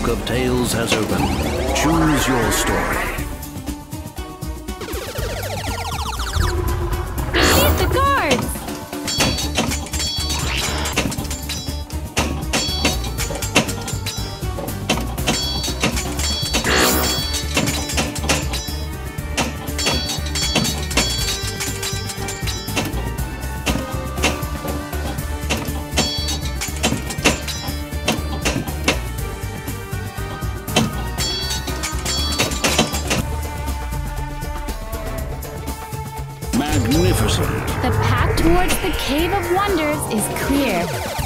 Book of Tales has opened. Choose your story. Magnificent. The path towards the Cave of Wonders is clear.